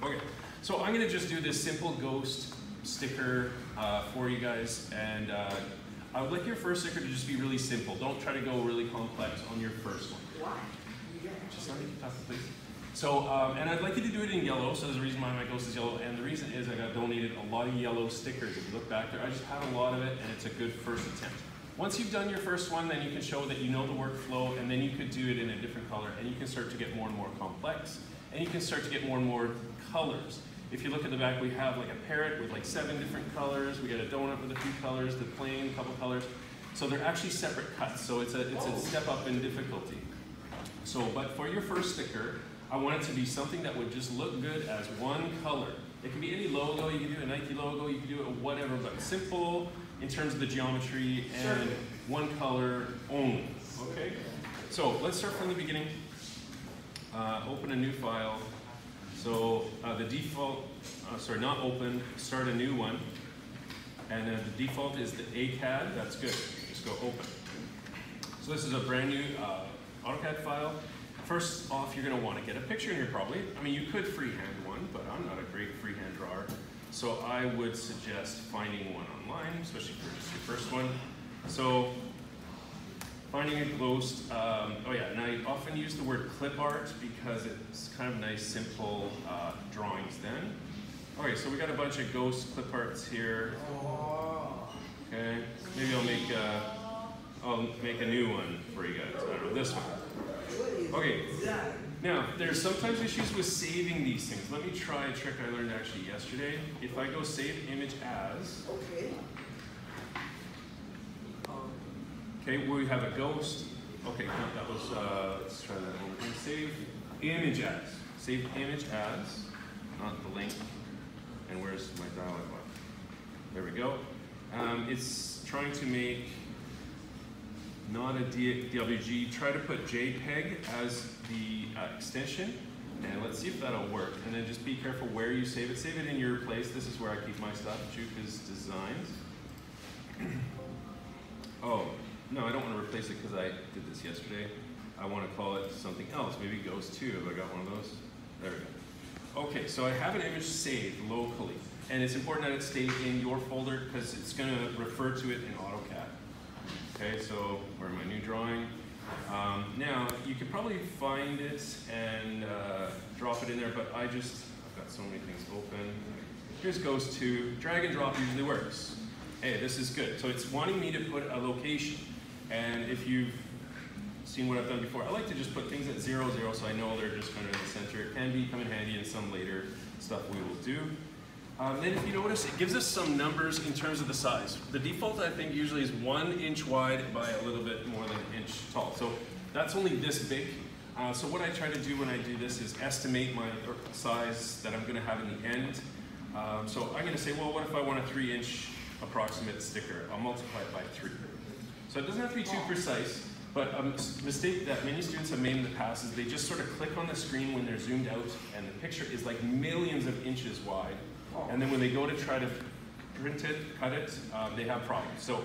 Okay, so I'm gonna just do this simple ghost sticker uh, for you guys, and uh, I would like your first sticker to just be really simple. Don't try to go really complex on your first one. Why? Just let me talk, please. So, um, and I'd like you to do it in yellow, so there's a reason why my ghost is yellow, and the reason is I got donated a lot of yellow stickers. If you look back there, I just had a lot of it, and it's a good first attempt. Once you've done your first one, then you can show that you know the workflow, and then you could do it in a different color, and you can start to get more and more complex, and you can start to get more and more colors. If you look at the back, we have like a parrot with like seven different colors, we got a donut with a few colors, the plane, a couple colors. So they're actually separate cuts, so it's a, it's a oh. step up in difficulty. So, but for your first sticker, I want it to be something that would just look good as one color. It can be any logo, you can do a Nike logo, you can do it whatever, but simple in terms of the geometry and Sure. one color only, okay? So let's start from the beginning. Uh, open a new file. So uh, the default, uh, sorry, not open, start a new one. And then the default is the ACAD, that's good, just go open. So this is a brand new uh, AutoCAD file. First off, you're gonna wanna get a picture in here probably. I mean, you could freehand one, but I'm not a great freehand drawer. So I would suggest finding one online, especially for just your first one. So finding a ghost, um, oh yeah, and I often use the word clip art because it's kind of nice, simple uh, drawings then. Okay, so we got a bunch of ghost clip arts here. Okay, maybe I'll make a, I'll make a new one for you guys. I don't know, this one. Okay. Now, there's sometimes issues with saving these things. Let me try a trick I learned actually yesterday. If I go save image as, Okay. Um, okay, we have a ghost. Okay, that was, uh, let's try that one. more. Save image as. Save image as, not the link. And where's my dialog box? There we go. Um, it's trying to make not a DWG. Try to put JPEG as the uh, extension, and let's see if that'll work. And then just be careful where you save it. Save it in your place. This is where I keep my stuff. Csuka's Designs. oh, no, I don't want to replace it because I did this yesterday. I want to call it something else. Maybe Ghost 2 Have I got one of those. There we go. Okay, so I have an image saved locally, and it's important that it stays in your folder because it's going to refer to it in AutoCAD. Okay, so where my new drawing. Um, now, you could probably find it and uh, drop it in there, but I just, I've got so many things open. Here's Ghost 2. Drag and drop usually works. Hey, this is good. So it's wanting me to put a location. And if you've seen what I've done before, I like to just put things at zero, zero, so I know they're just kind of in the center. It can be come in handy in some later stuff we will do. Um, then if you notice, it gives us some numbers in terms of the size. The default, I think, usually is one inch wide by a little bit more than an inch tall. So that's only this big. Uh, so what I try to do when I do this is estimate my size that I'm gonna have in the end. Um, so I'm gonna say, well, what if I want a three inch approximate sticker? I'll multiply it by three. So it doesn't have to be too precise, but a mistake that many students have made in the past is they just sort of click on the screen when they're zoomed out and the picture is like millions of inches wide. And then when they go to try to print it, cut it, um, they have problems. So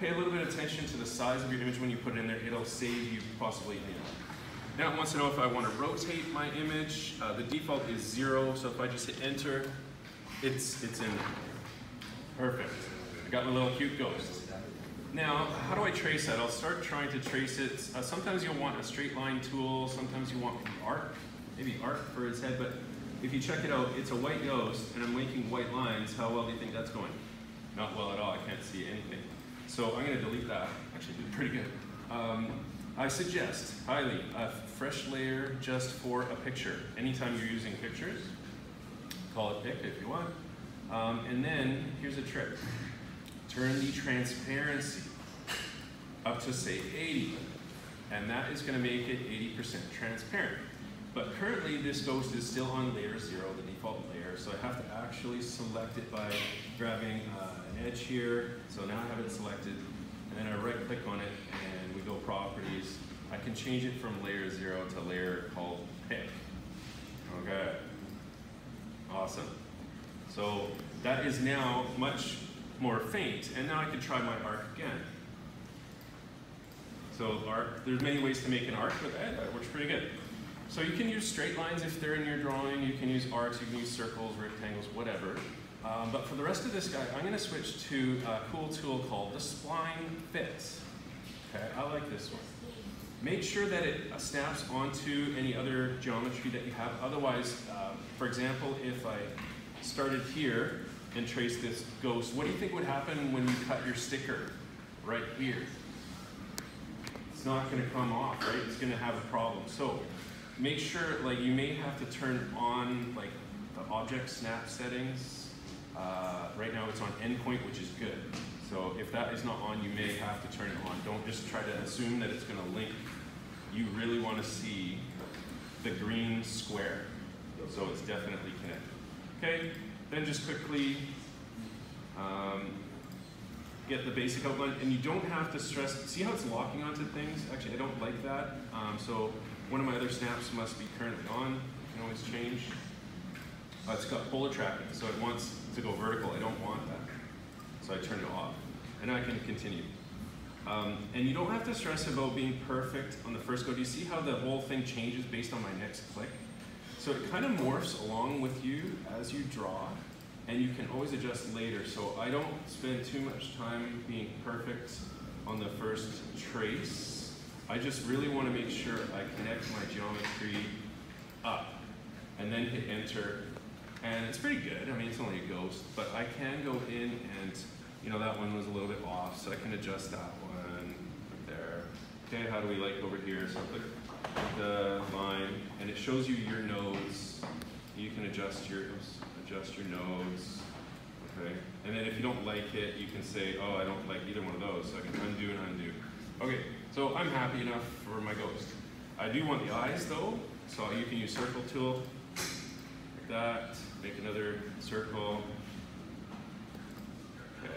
pay a little bit of attention to the size of your image when you put it in there. It'll save you possibly, you know. Now it wants to know if I want to rotate my image. Uh, the default is zero, so if I just hit enter, it's, it's in there. Perfect. I got my little cute ghost. Now, how do I trace that? I'll start trying to trace it. Uh, sometimes you'll want a straight line tool, sometimes you want maybe arc, maybe arc for his head, but if you check it out, it's a white ghost, and I'm making white lines. How well do you think that's going? Not well at all, I can't see anything. So I'm gonna delete that. Actually, did pretty good. Um, I suggest highly a fresh layer just for a picture. Anytime you're using pictures, call it pick if you want. Um, and then here's a trick. Turn the transparency up to say 80. And that is gonna make it 80% transparent. But currently this ghost is still on layer zero, the default layer, so I have to actually select it by grabbing uh, an edge here. So now I have it selected, and then I right click on it and we go properties. I can change it from layer zero to layer called pick. Okay, awesome. So that is now much more faint, and now I can try my arc again. So arc, there's many ways to make an arc, but that, that works pretty good. So you can use straight lines if they're in your drawing, you can use arcs, you can use circles, rectangles, whatever. Um, but for the rest of this guy, I'm gonna switch to a cool tool called the Spline Fit. Okay, I like this one. Make sure that it uh, snaps onto any other geometry that you have. Otherwise, um, for example, if I started here and traced this ghost, what do you think would happen when you cut your sticker right here? It's not gonna come off, right? It's gonna have a problem. So make sure, like you may have to turn on like the object snap settings. Uh, right now it's on endpoint, which is good. So if that is not on, you may have to turn it on. Don't just try to assume that it's gonna link. You really wanna see the green square. So it's definitely connected. Okay, then just quickly um, get the basic outline. And you don't have to stress, see how it's locking onto things? Actually, I don't like that. Um, so one of my other snaps must be currently on. You can always change. Uh, it's got polar tracking, so it wants to go vertical. I don't want that. So I turn it off. And I can continue. Um, and you don't have to stress about being perfect on the first go. Do you see how the whole thing changes based on my next click? So it kind of morphs along with you as you draw, and you can always adjust later. So I don't spend too much time being perfect on the first trace. I just really want to make sure I connect my geometry up, and then hit enter. And it's pretty good. I mean, it's only a ghost, but I can go in and, you know, that one was a little bit off, so I can adjust that one there. Okay, how do we like over here? So click the line, and it shows you your nodes. You can adjust your adjust your nodes. Okay, and then if you don't like it, you can say, oh, I don't like either one of those, so I can undo and undo. Okay, so I'm happy enough for my ghost. I do want the eyes though, so you can use circle tool like that. Make another circle. Okay.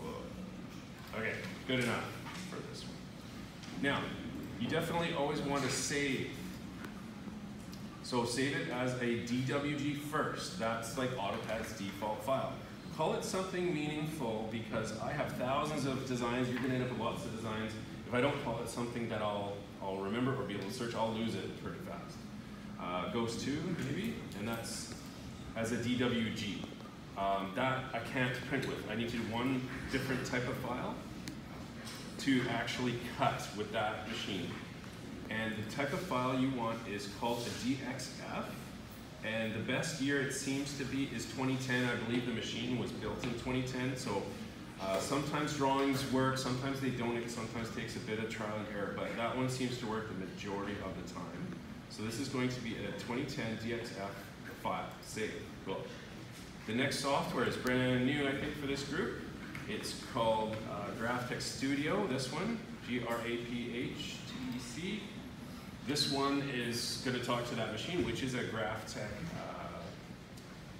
Whoa. Okay, good enough for this one. Now, you definitely always want to save. So save it as a DWG first. That's like AutoCAD's default file. Call it something meaningful because I have thousands of designs. You're to end up with lots of designs. If I don't call it something that I'll, I'll remember or be able to search, I'll lose it pretty fast. Uh, goes to, maybe, and that's as a DWG. Um, that I can't print with. I need to do one different type of file to actually cut with that machine. And the type of file you want is called a DXF. And the best year it seems to be is 2010. I believe the machine was built in 2010. So uh, sometimes drawings work, sometimes they don't. It sometimes takes a bit of trial and error, but that one seems to work the majority of the time. So this is going to be a 2010 DXF file. Save. Cool. The next software is brand new, I think, for this group. It's called uh, Graphtec Studio, this one, G-R-A-P-H-T-E-C. This one is going to talk to that machine, which is a Graphtec, uh,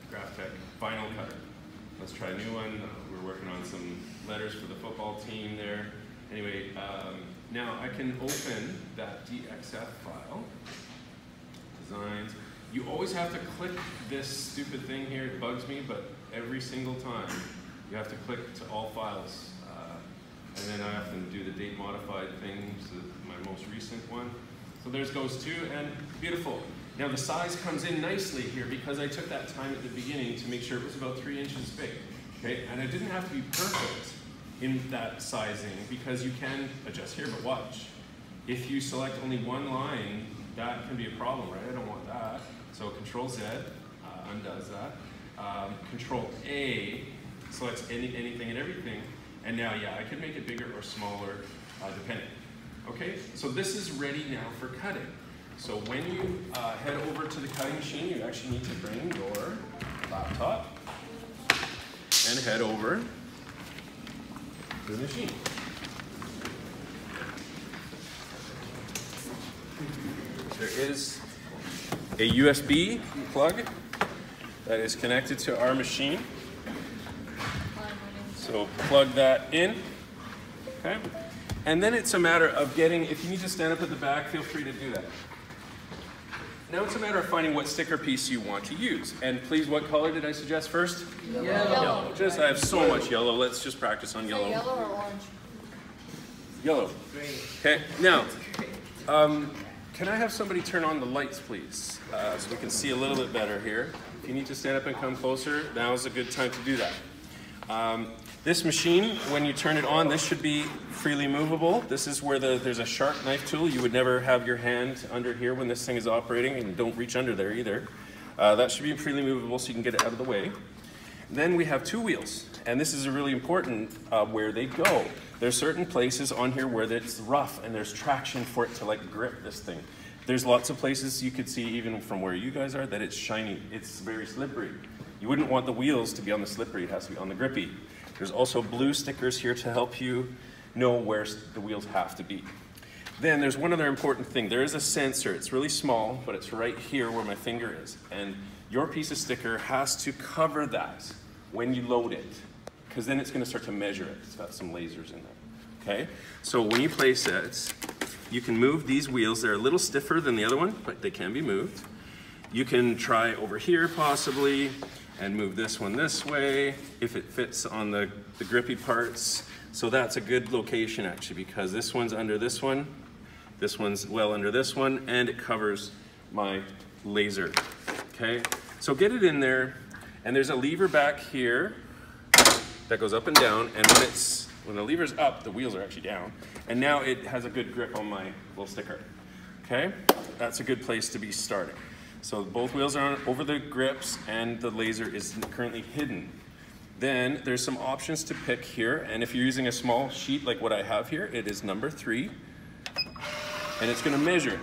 Graphtec Vinyl Cutter. Let's try a new one. Uh, we're working on some letters for the football team there. Anyway, um, now I can open that DXF file, designs. You always have to click this stupid thing here. It bugs me, but every single time you have to click to all files. Uh, and then I have to do the date modified things, my most recent one. So there's goes two, and beautiful. Now the size comes in nicely here because I took that time at the beginning to make sure it was about three inches big. Okay, and it didn't have to be perfect in that sizing because you can adjust here, but watch. If you select only one line, that can be a problem, right? I don't want that. So Control Z uh, undoes that. Um, Control A selects any, anything and everything. And now, yeah, I could make it bigger or smaller, uh, depending. Okay, so this is ready now for cutting. So when you uh, head over to the cutting machine, you actually need to bring your laptop and head over to the machine. There is a USB plug that is connected to our machine. So plug that in, okay? And then it's a matter of getting, if you need to stand up at the back, feel free to do that. Now it's a matter of finding what sticker piece you want to use. And please, what color did I suggest first? Yellow. Yellow. Just, I have so much yellow, let's just practice on yellow. yellow or orange? Yellow. Great. Okay, now, um, can I have somebody turn on the lights, please, uh, so we can see a little bit better here? If you need to stand up and come closer, now is a good time to do that. Um, this machine, when you turn it on, this should be freely movable. This is where the, there's a sharp knife tool. You would never have your hand under here when this thing is operating, and don't reach under there either. Uh, that should be freely movable so you can get it out of the way. Then we have two wheels, and this is a really important uh, where they go. There's certain places on here where it's rough and there's traction for it to like grip this thing. There's lots of places you could see even from where you guys are that it's shiny. It's very slippery. You wouldn't want the wheels to be on the slippery, it has to be on the grippy. There's also blue stickers here to help you know where the wheels have to be. Then there's one other important thing. There is a sensor. It's really small, but it's right here where my finger is. And your piece of sticker has to cover that when you load it, because then it's going to start to measure it. It's got some lasers in there. Okay? So when you place it, you can move these wheels. They're a little stiffer than the other one, but they can be moved. You can try over here possibly and move this one this way if it fits on the, the grippy parts. So that's a good location actually because this one's under this one, this one's well under this one, and it covers my laser, okay? So get it in there, and there's a lever back here that goes up and down, and when it's when the lever's up, the wheels are actually down, and now it has a good grip on my little sticker. Okay, that's a good place to be starting. So both wheels are over the grips, and the laser is currently hidden. Then there's some options to pick here, and if you're using a small sheet like what I have here, it is number three, and it's going to measure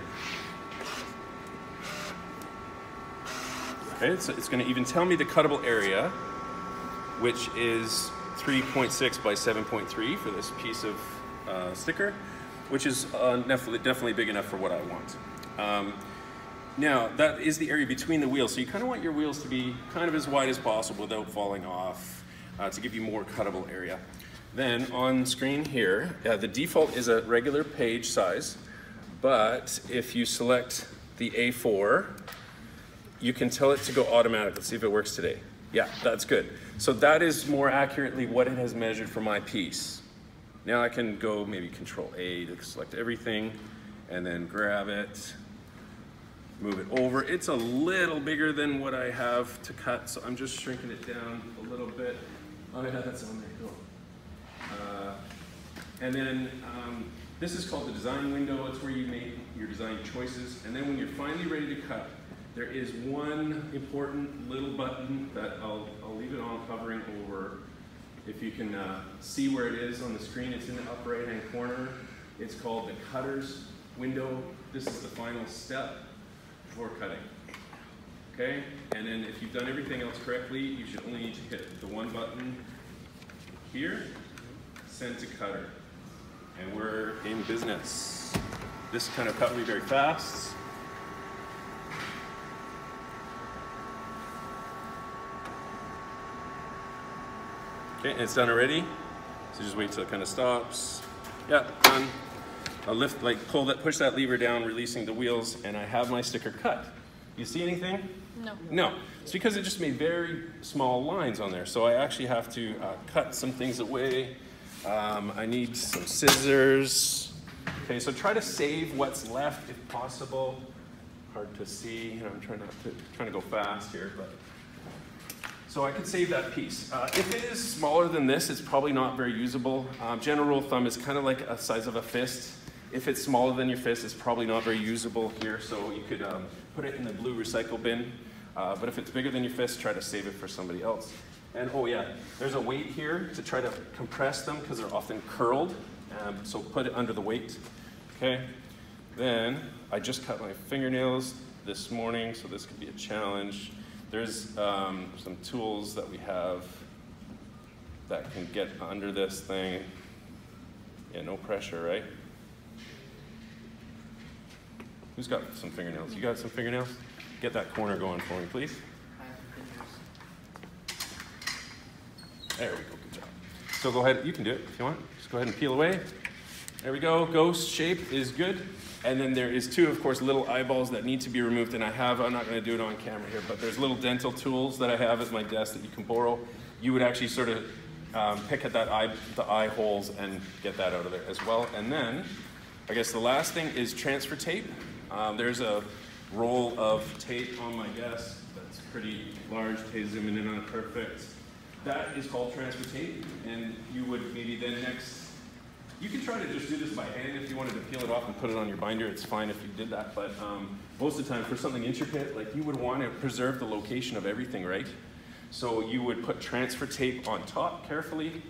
Okay, so it's going to even tell me the cuttable area, which is 3.6 by 7.3 for this piece of uh, sticker, which is uh, definitely, definitely big enough for what I want. Um, now, that is the area between the wheels, so you kind of want your wheels to be kind of as wide as possible without falling off uh, to give you more cuttable area. Then on screen here, uh, the default is a regular page size, but if you select the A4, you can tell it to go automatic. Let's see if it works today. Yeah, that's good. So that is more accurately what it has measured for my piece. Now I can go maybe control A to select everything and then grab it, move it over. It's a little bigger than what I have to cut, so I'm just shrinking it down a little bit. Oh yeah, that's on there, cool. Uh, and then um, this is called the design window. It's where you make your design choices. And then when you're finally ready to cut, there is one important little button that I'll, I'll leave it on covering over. If you can uh, see where it is on the screen, it's in the upper right hand corner. It's called the cutters window. This is the final step before cutting. Okay, and then if you've done everything else correctly, you should only need to hit the one button here, send to cutter. And we're in business. This kind of cut me very fast. Okay, and it's done already. So just wait till it kind of stops. Yeah, done. I'll lift, like pull that, push that lever down, releasing the wheels, and I have my sticker cut. You see anything? No. No. It's because it just made very small lines on there. So I actually have to uh, cut some things away. Um, I need some scissors. Okay, so try to save what's left if possible. Hard to see. Know, I'm trying not to trying to go fast here, but so I could save that piece. Uh, if it is smaller than this, it's probably not very usable. Um, general rule of thumb is kind of like a size of a fist. If it's smaller than your fist, it's probably not very usable here, so you could um, put it in the blue recycle bin. Uh, but if it's bigger than your fist, try to save it for somebody else. And oh yeah, there's a weight here to try to compress them because they're often curled. Um, so put it under the weight. Okay. Then I just cut my fingernails this morning, so this could be a challenge. There's um, some tools that we have that can get under this thing. Yeah, no pressure, right? Who's got some fingernails? You got some fingernails? Get that corner going for me, please. There we go, good job. So go ahead, you can do it if you want. Just go ahead and peel away. There we go, ghost shape is good. And then there is two, of course, little eyeballs that need to be removed. And I have, I'm not going to do it on camera here, but there's little dental tools that I have at my desk that you can borrow. You would actually sort of um, pick at that eye, the eye holes and get that out of there as well. And then, I guess the last thing is transfer tape. Um, there's a roll of tape on my desk that's pretty large. Tay zooming in on it perfect. That is called transfer tape, and you would maybe then next. You can try to just do this by hand if you wanted to peel it off and put it on your binder. It's fine if you did that, but um, most of the time for something intricate, like you would want to preserve the location of everything, right? So you would put transfer tape on top carefully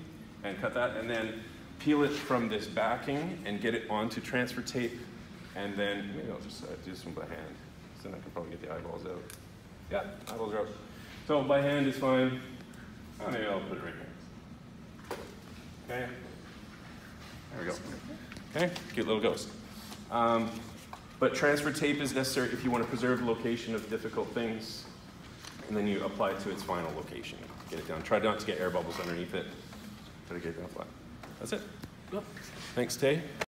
and cut that, and then peel it from this backing and get it onto transfer tape, and then maybe I'll just uh, do this one by hand. So then I can probably get the eyeballs out. Yeah, eyeballs are out. So by hand is fine. Oh, maybe I'll put it right here. Okay. There we go. Okay, cute little ghost. Um, but transfer tape is necessary if you want to preserve the location of difficult things, and then you apply it to its final location. Get it down. Try not to get air bubbles underneath it. Try to get it down flat. That's it. Thanks, Tay.